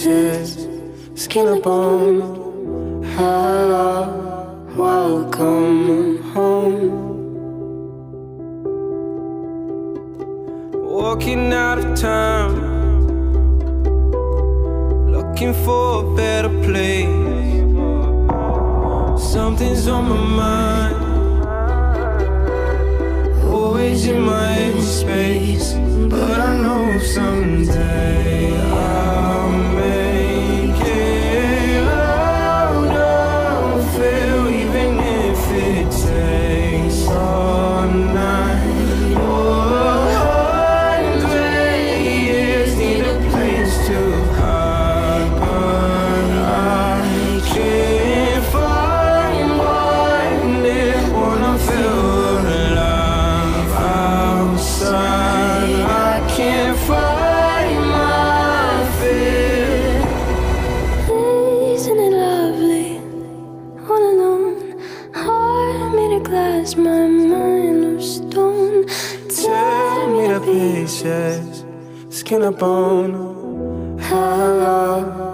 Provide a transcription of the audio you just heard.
Pieces, skin and bone. Hello, welcome home. Walking out of time, looking for a better place. Something's on my mind, always in my empty space. Made my mind of stone. Tear me to pieces, skin and bone. Hello,